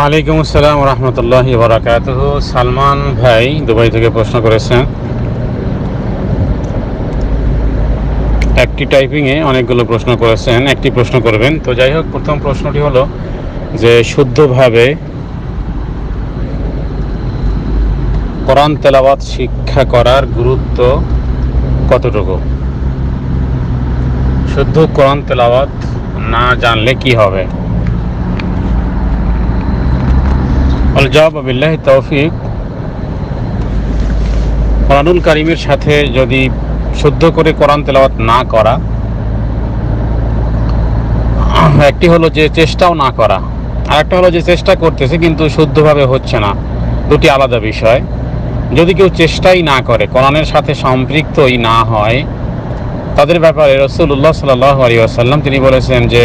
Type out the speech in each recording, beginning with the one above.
ওয়ালাইকুম আসসালাম রহমতুল্লাহ বরাকাত সালমান ভাই দুবাই থেকে প্রশ্ন করেছেন, একটি টাইপিংয়ে অনেকগুলো প্রশ্ন করেছেন, একটি প্রশ্ন করবেন। তো যাই হোক, প্রথম প্রশ্নটি হলো যে, শুদ্ধভাবে কোরআন তেলাওয়াত শিক্ষা করার গুরুত্ব কতটুকু? শুদ্ধ কোরআন তেলাওয়াত না জানলে কি হবে? জবাব আবিল্লাহ তৌফিক। কোরআনুল কারিমের সাথে যদি শুদ্ধ করে কোরআন তেলাওয়াত না করা, একটি হলো যে চেষ্টাও না করা আর একটা হলো যে চেষ্টা করতেছে কিন্তু শুদ্ধভাবে হচ্ছে না, দুটি আলাদা বিষয়। যদি কেউ চেষ্টাই না করে, কোরআনের সাথে সম্পৃক্তই না হয়, তাদের ব্যাপারে রসুল্লাহ সাল্লাহ আলী আসাল্লাম তিনি বলেছেন যে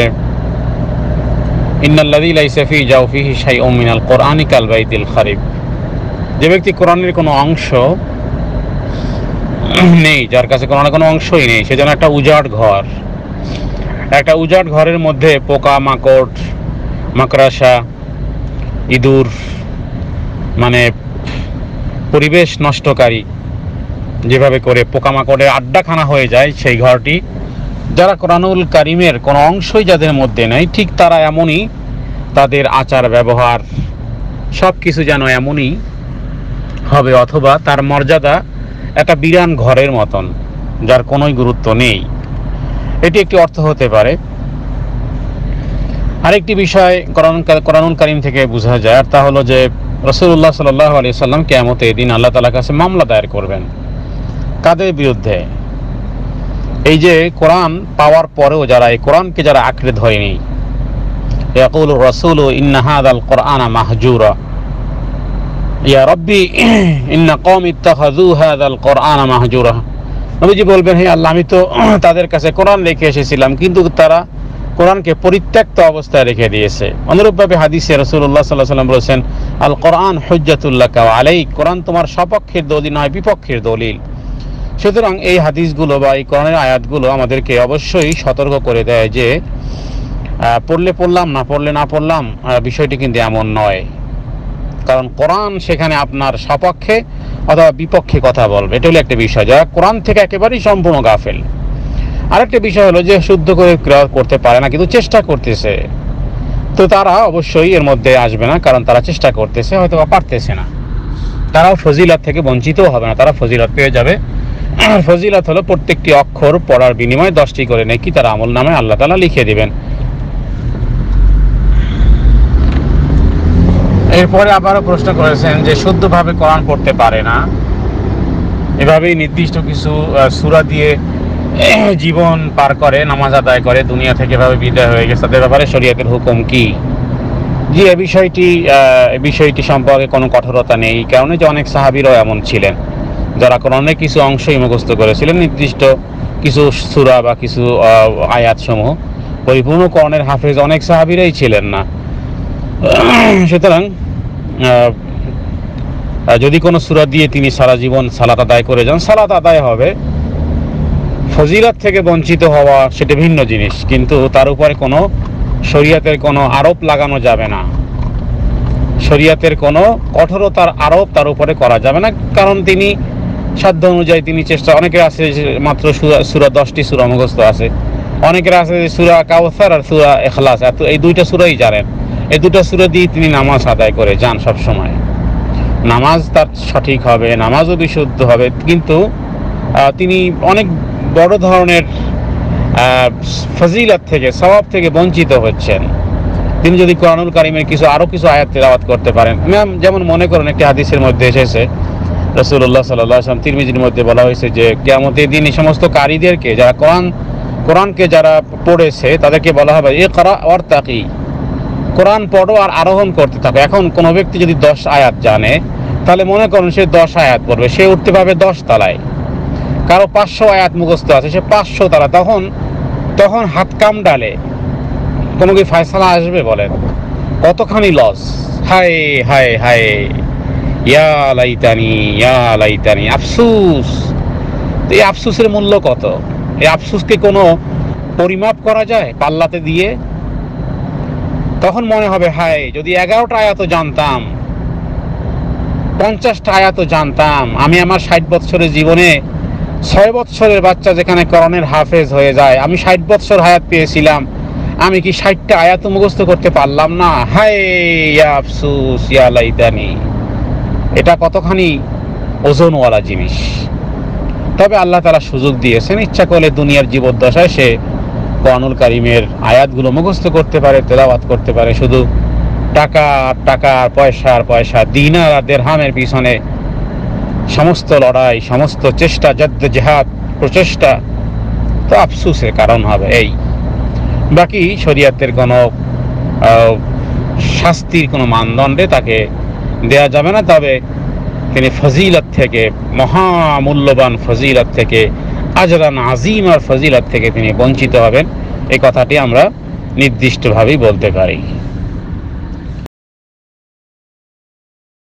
যে ব্যক্তি কোরআনের কোনো অংশ নেই, যার কাছে কোরআনের কোনো অংশই নেই, সে সেজন্য একটা উজাড় ঘর। একটা উজাড় ঘরের মধ্যে পোকা, মাকড়, মাকড়াসা, ইঁদুর মানে পরিবেশ নষ্টকারী যেভাবে করে পোকামাকড়ের আড্ডাখানা হয়ে যায়, সেই ঘরটি যারা কোরআনুল কারিমের কোনো অংশই যাদের মধ্যে নেই, ঠিক তারা এমনই তাদের আচার ব্যবহার সব কিছু যেন এমনই হবে অথবা তার মর্যাদা একটা বিরান ঘরের মতন, যার কোনোই গুরুত্ব নেই। এটি একটি অর্থ হতে পারে। আরেকটি বিষয় কোরআন কোরআনুল কারিম থেকে বোঝা যায় আর তা হলো যে রসুল্লাহ সাল্লাহ আলি সাল্লাম কেমতে এদিন আল্লাহ তালার কাছে মামলা দায়ের করবেন। কাদের বিরুদ্ধে? এই যে কোরআন পাওয়ার পরেও যারা এই কোরআনকে যারা আঁকড়ে ধরেনি, ইয়াকুল রসুল ইন্নাহাদ আল কোরআন মাহজুরা। ইয়া রব্বি, ইন্না কম ইত্তাখাযু হাদাল কোরআন মাহজুরা। নবীজি বলবেন, হে আল্লাহ, আমি তো তাদের কাছে কোরআন রেখে এসেছিলাম, কিন্তু তারা কোরআনকে পরিত্যক্ত অবস্থায় রেখে দিয়েছে। অনুরূপভাবে হাদিসে রসুল্লাহ সাল্লাহ সাল্লাম বলেছেন, আল কোরআন হজ্জাতুল্লাহ আলাই কোরআন তোমার সপক্ষের দলিল নয়, বিপক্ষের দলিল। সুতরাং এই হাদিসগুলো বা এই কোরআনের আয়াতগুলো আমাদেরকে অবশ্যই সতর্ক করে দেয় যে পড়লে পড়লাম, না পড়লে না পড়লাম বিষয়টি কিন্তু এমন নয়। কারণ কোরআন সেখানে আপনার সপক্ষে অথবা বিপক্ষে কথা বলবে। এটা হলো একটা বিষয়। যারা কোরআন থেকে একেবারেই সম্পূর্ণ গাফেল। আরেকটা বিষয় হলো যে, শুদ্ধ করে ক্রিয়া করতে পারে না, কিন্তু চেষ্টা করতেছে। তো তারা অবশ্যই এর মধ্যে আসবে না, কারণ তারা চেষ্টা করতেছে হয়তো বা পারতেছে না। তারাও ফজিলাত থেকে বঞ্চিতও হবে না, তারা ফজিলাত পেয়ে যাবে। ফজিলাত হলো প্রত্যেকটি অক্ষর পড়ার বিনিময়ে দশটি করে নাকি তার আমল নামে আল্লাহ তালা লিখে দিবেন। এরপরে আবারও প্রশ্ন করেছেন যে, শুদ্ধভাবে কোরআন পড়তে পারে না। এভাবেই নির্দিষ্ট কিছু সুরা দিয়ে, জীবন পার করে, নামাজ আদায় করে, দুনিয়া থেকে এভাবে বিদায় হয়ে গেছে, তাদের ব্যাপারে শরীয়তের হুকুম কি? জি, এ বিষয়টি বিষয়টি সম্পর্কে কোনো কঠোরতা নেই কারণে যে অনেক সাহাবিরাও এমন ছিলেন। যারা কোরআনের কিছু অংশই মুখস্থ করেছিলেন, নির্দিষ্ট কিছু সুরা বা কিছু আয়াত সমূহ পরিপূর্ণ কোরআনের হাফেজ অনেক সাহাবিরাই ছিলেন না। সুতরাং যদি কোনো সুরা দিয়ে তিনি সারা জীবন সালাত আদায় করে যান, সালাত আদায় হবে। ফজিলাত থেকে বঞ্চিত হওয়া সেটা ভিন্ন জিনিস, কিন্তু তার উপরে কোনো শরিয়াতের কোনো আরোপ লাগানো যাবে না। শরিয়াতের কোনো কঠোরতার আরোপ তার উপরে করা যাবে না, কারণ তিনি সাধ্য অনুযায়ী তিনি চেষ্টা অনেকের আছে মাত্র সুরা দশটি সুরা মুখস্থ আছে। অনেকের আছে যে সুরা কাউসার আর সুরা এখলাস। এত এই দুইটা সুরাই জানেন। এই দুটো সুরা দিয়ে তিনি নামাজ আদায় করে যান সব সময় নামাজ তার সঠিক হবে, নামাজও বিশুদ্ধ হবে। কিন্তু তিনি অনেক বড় ধরনের ফজিলত থেকে স্বভাব থেকে বঞ্চিত হচ্ছেন। তিনি যদি কোরআনুল কারিমের কিছু আরও কিছু আয়াত তেলাওয়াত করতে পারেন। ম্যাম, যেমন মনে করেন, একটি হাদিসের মধ্যে এসেছে রসুল্লাহ সাল্লাহ আসলাম তিরমিজির মধ্যে বলা হয়েছে যে কেমতের দিন এই সমস্ত কারীদেরকে যারা কোরআন, কোরআনকে যারা পড়েছে তাদেরকে বলা হবে এ করা অর তাকি। কোরআন পড়ো আর আরোহণ করতে থাকো। এখন কোনো ব্যক্তি যদি দশ আয়াত জানে, তাহলে মনে করুন সে দশ আয়াত পড়বে। সে উঠতে পারবে দশ তালায়। কারও পাঁচশো আয়াত মুখস্থ আছে, সে পাঁচশো তালা। তখন তখন হাত কাম ডালে কোনো কি ফায়সালা আসবে বলেন? কতখানি লস হায় হায় হায়। ইয়া লাইতানি ইয়া লাইতানি, আফসুস। এই আফসুসের মূল্য কত? এই আফসুসকে কোনো পরিমাপ করা যায় পাল্লাতে দিয়ে? তখন মনে হবে, হায়, যদি এগারোটা আয়াত জানতাম, পঞ্চাশটা আয়াত জানতাম, আমি আমার ষাট বৎসরের জীবনে ছয় বৎসরের বাচ্চা যেখানে করণের হাফেজ হয়ে যায়, আমি ষাট বৎসর হায়াত পেয়েছিলাম, আমি কি ষাটটা আয়াত মুখস্থ করতে পারলাম না? হায়, ইয়া আফসুস, ইয়া লাইতানি। এটা কতখানি ওজনওয়ালা জিনিস? তবে আল্লাহ তালা সুযোগ দিয়েছেন, ইচ্ছা করলে দুনিয়ার জীবদ্দশায় সে কোরআনুল কারিমের আয়াতগুলো মুখস্থ করতে পারে, তেলাওয়াত করতে পারে। শুধু টাকা টাকা আর পয়সা আর পয়সা, দিনার আর দেড়হামের পিছনে সমস্ত লড়াই, সমস্ত চেষ্টা যদ্দ জেহাদ, প্রচেষ্টা, তো আফসুসের কারণ হবে এই। বাকি শরিয়াতের কোনো শাস্তির কোনো মানদণ্ডে তাকে দেয়া যাবে না, তবে তিনি ফজিলত থেকে, মহামূল্যবান ফজিলত থেকে, আজরান আজিম আর ফজিলত থেকে তিনি বঞ্চিত হবেন। এই কথাটি আমরা নির্দিষ্টভাবেই বলতে পারি।